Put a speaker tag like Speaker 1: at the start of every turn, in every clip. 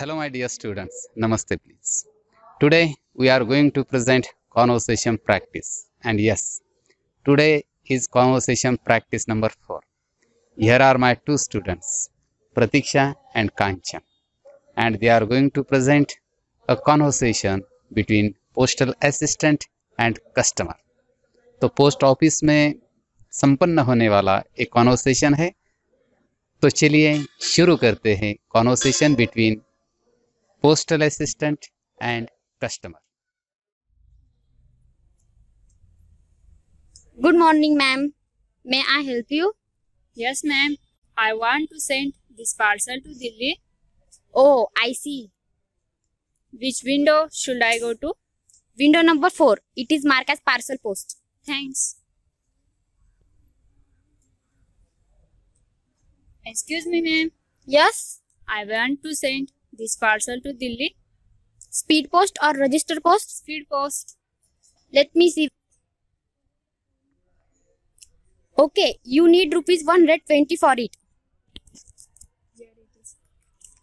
Speaker 1: Hello, my dear students. Namaste, please. Today we are going to present conversation practice. And yes, today is conversation practice number four. Here are my two students, Pratiksha and Kanchan. And they are going to present a conversation between postal assistant and customer. तो post office में संपन्न होने वाला एक conversation है तो चलिए शुरू करते हैं conversation between postal assistant and customer.
Speaker 2: Good morning, ma'am. May I help you?
Speaker 3: Yes, ma'am. I want to send this parcel to Delhi.
Speaker 2: Oh, I see.
Speaker 3: Which window should I go to?
Speaker 2: Window number 4. It is marked as parcel post.
Speaker 3: Thanks. Excuse me, ma'am.
Speaker 2: Yes?
Speaker 3: I want to send this parcel to Delhi.
Speaker 2: Speed post or register post?
Speaker 3: Speed post.
Speaker 2: Let me see. Okay, you need rupees 120 for it.
Speaker 3: Here it is.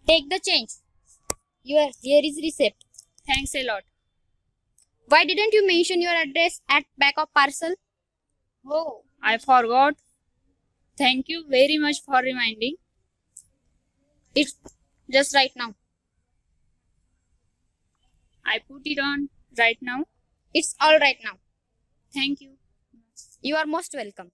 Speaker 2: Take the change. Your here is receipt.
Speaker 3: Thanks a lot.
Speaker 2: Why didn't you mention your address at back of parcel?
Speaker 3: Oh, I forgot. Thank you very much for reminding.
Speaker 2: It's just right now.
Speaker 3: I put it on right now.
Speaker 2: It's all right now.
Speaker 3: Thank you.
Speaker 2: You are most welcome.